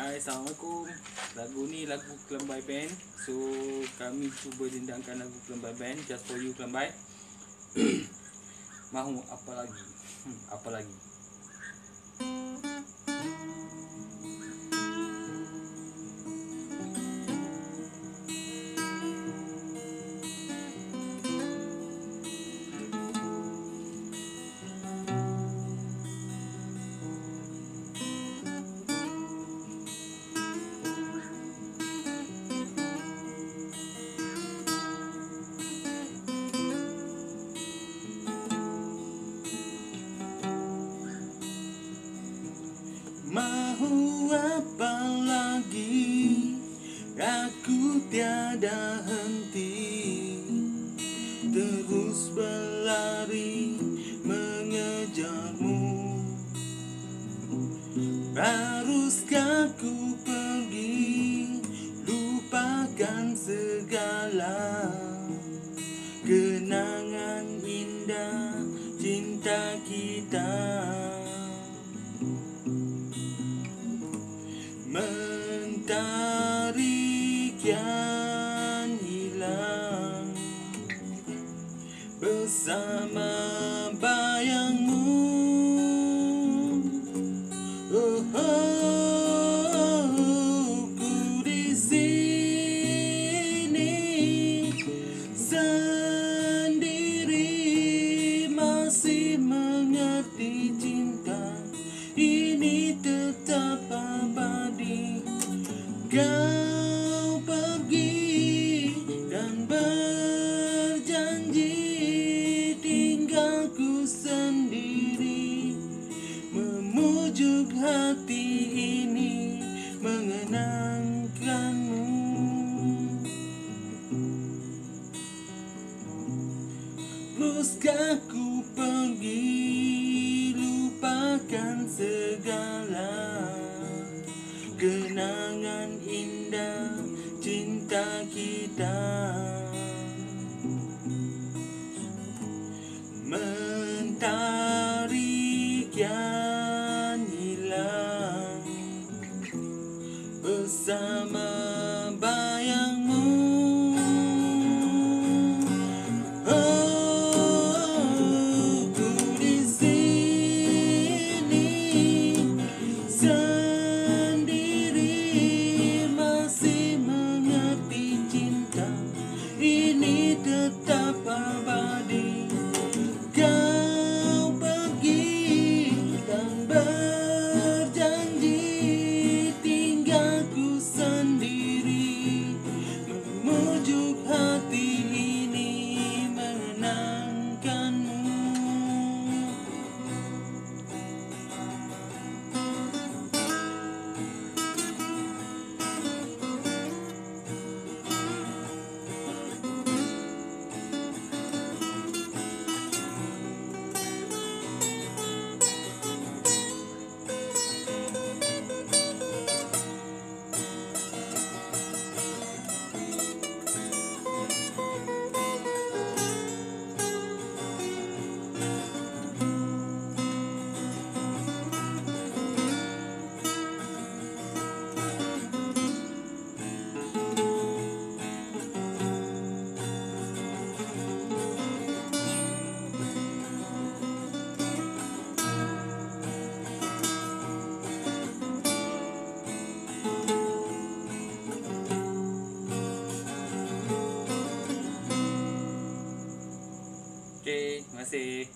Hai, Assalamualaikum Lagu ni lagu Kelembai Band So, kami cuba dendangkan lagu Kelembai Band Just for you Kelembai Mahu apa lagi? Hmm, apa lagi? Mahu apa lagi? Aku tiada henti. Terus berlari mengejarmu. Haruskah ku pergi? Lupakan segala. Kenangan Mentari kian hilang Bersama bayangmu memujuk hati ini mengenangkanmu. Teruskah ku pergi lupakan segala kenangan indah cinta kita Mentari kian bersama bayangmu kasih.